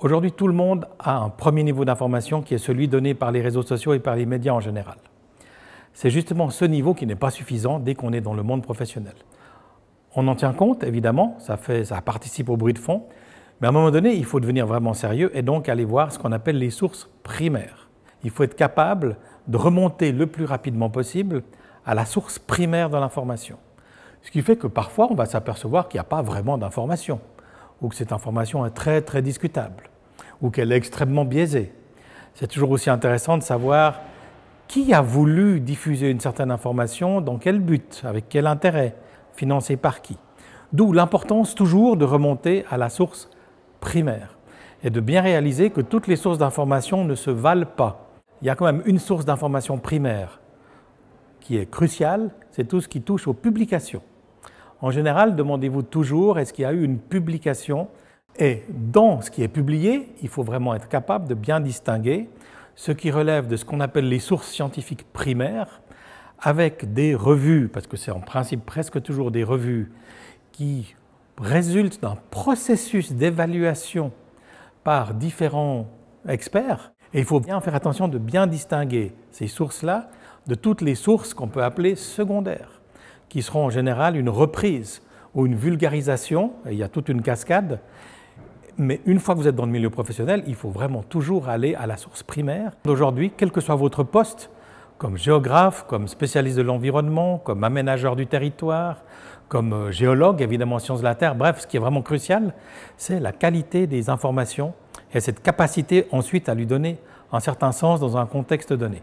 Aujourd'hui, tout le monde a un premier niveau d'information qui est celui donné par les réseaux sociaux et par les médias en général. C'est justement ce niveau qui n'est pas suffisant dès qu'on est dans le monde professionnel. On en tient compte, évidemment, ça, participe au bruit de fond, mais à un moment donné, il faut devenir vraiment sérieux et donc aller voir ce qu'on appelle les sources primaires. Il faut être capable de remonter le plus rapidement possible à la source primaire de l'information. Ce qui fait que parfois, on va s'apercevoir qu'il n'y a pas vraiment d'information ou que cette information est très très discutable, ou qu'elle est extrêmement biaisée. C'est toujours aussi intéressant de savoir qui a voulu diffuser une certaine information, dans quel but, avec quel intérêt, financé par qui. D'où l'importance toujours de remonter à la source primaire et de bien réaliser que toutes les sources d'information ne se valent pas. Il y a quand même une source d'information primaire qui est cruciale, c'est tout ce qui touche aux publications. En général, demandez-vous toujours est-ce qu'il y a eu une publication? Et dans ce qui est publié, il faut vraiment être capable de bien distinguer ce qui relève de ce qu'on appelle les sources scientifiques primaires, avec des revues, parce que c'est en principe presque toujours des revues qui résultent d'un processus d'évaluation par différents experts. Et il faut bien faire attention de bien distinguer ces sources-là de toutes les sources qu'on peut appeler secondaires qui seront en général une reprise ou une vulgarisation, il y a toute une cascade, mais une fois que vous êtes dans le milieu professionnel, il faut vraiment toujours aller à la source primaire. Aujourd'hui, quel que soit votre poste, comme géographe, comme spécialiste de l'environnement, comme aménageur du territoire, comme euh, géologue, évidemment en sciences de la Terre, bref, ce qui est vraiment crucial, c'est la qualité des informations et cette capacité ensuite à lui donner un certain sens dans un contexte donné.